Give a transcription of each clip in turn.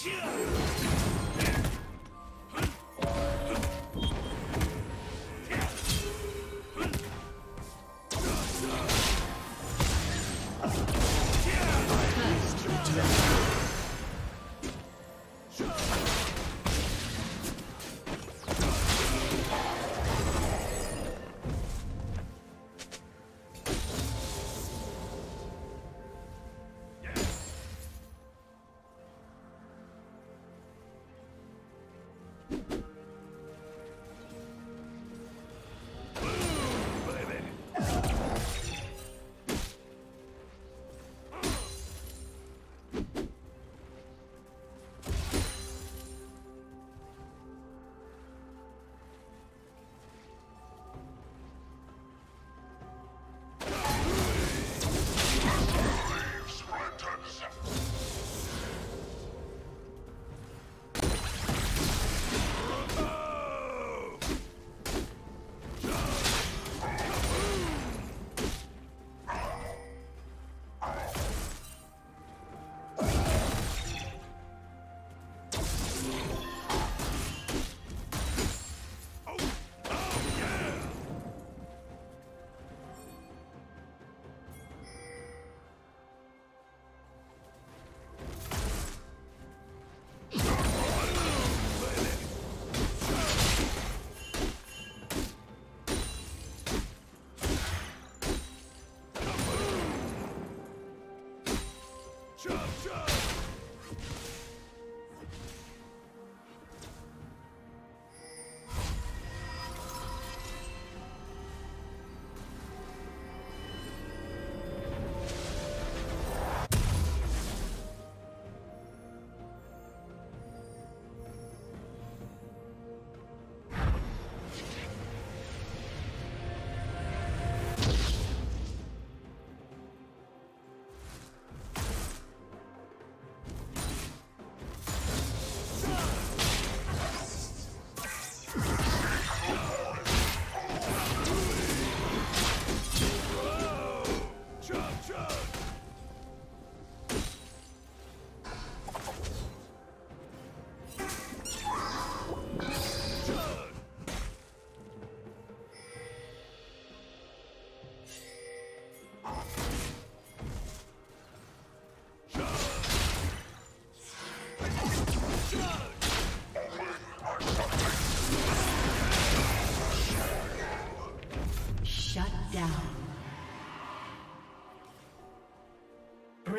Cheer!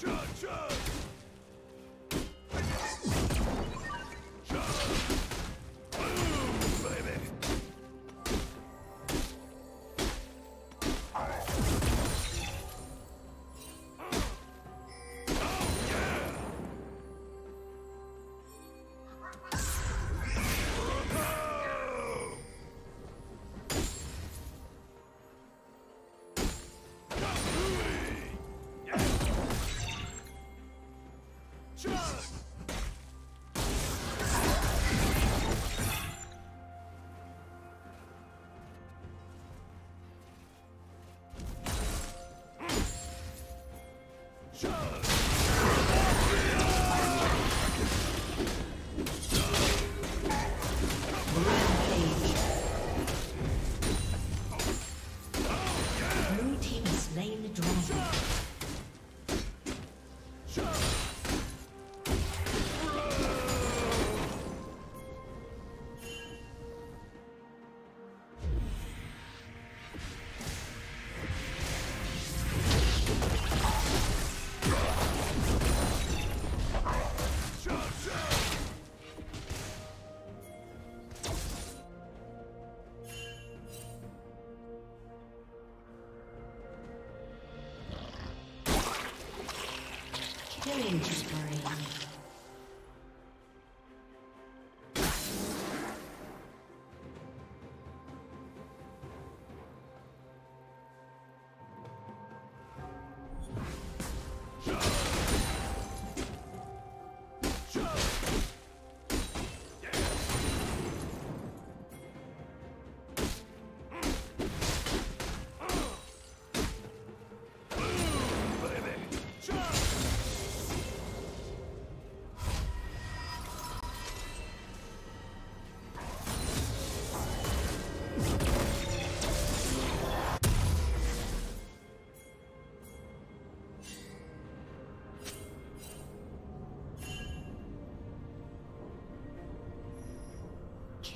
Cha-cha! Red Killing spree.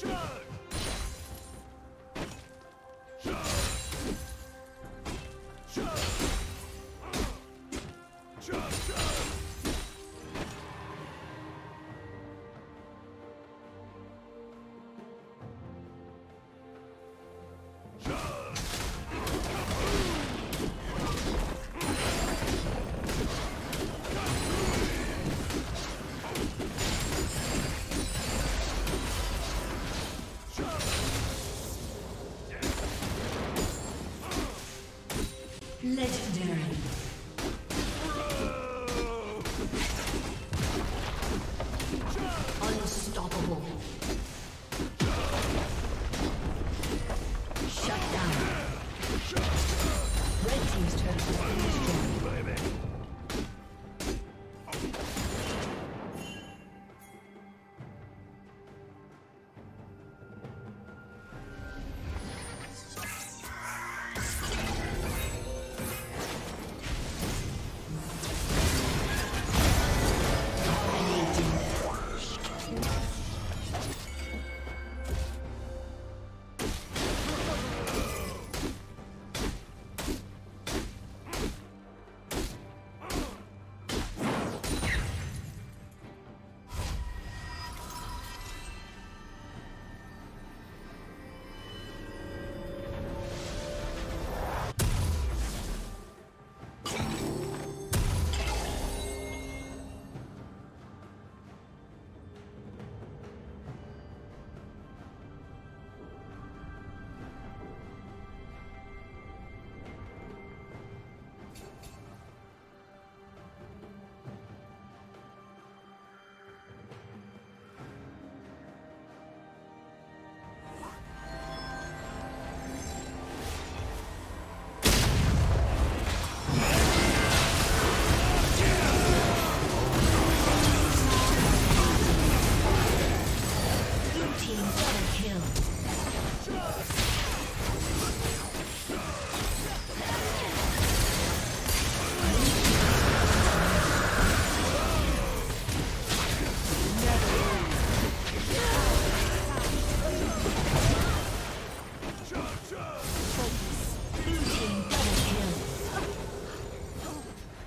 Charge!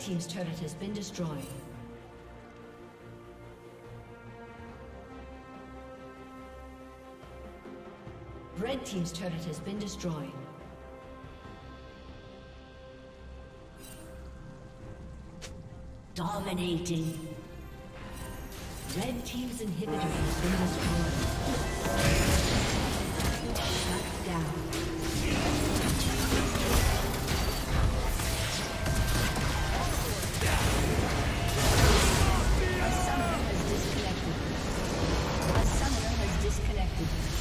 Red Team's turret has been destroyed. Red Team's turret has been destroyed. Dominating. Red Team's inhibitor has been destroyed. Shut down. Thank you.